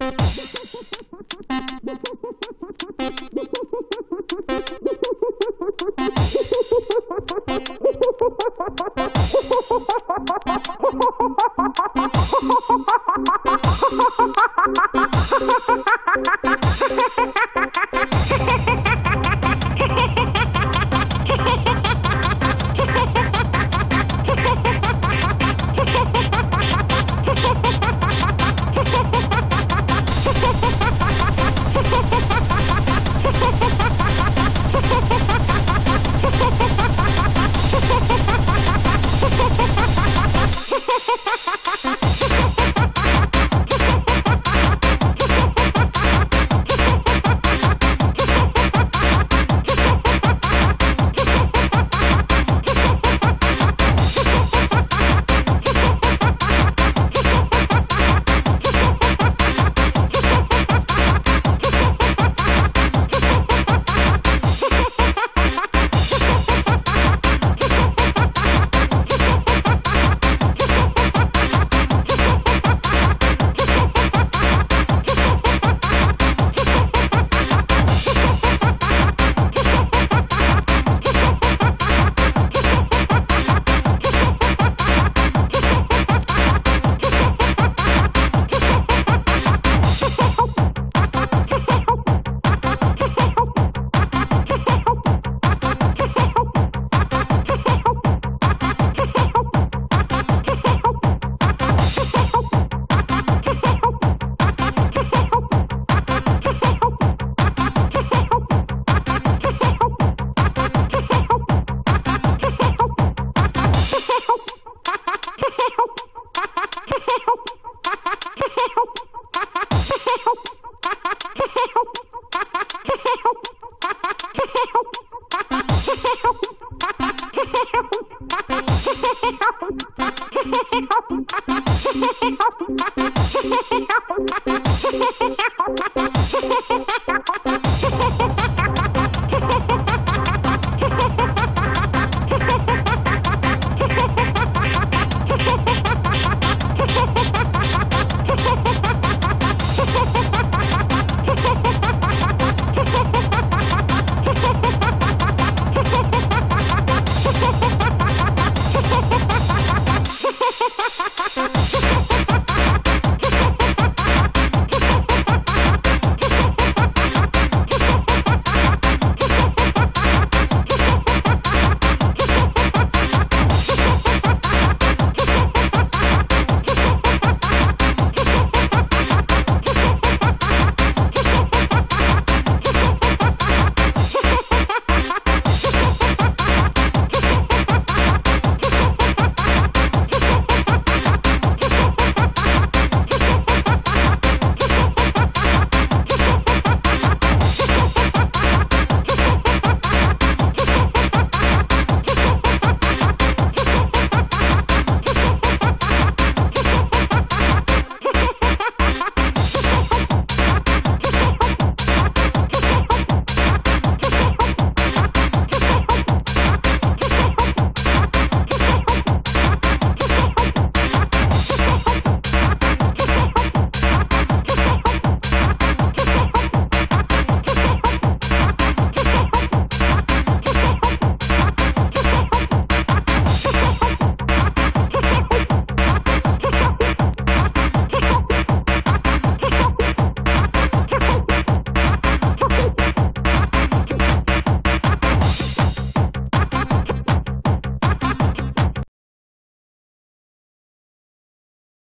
Ha ha ha ha ha! help!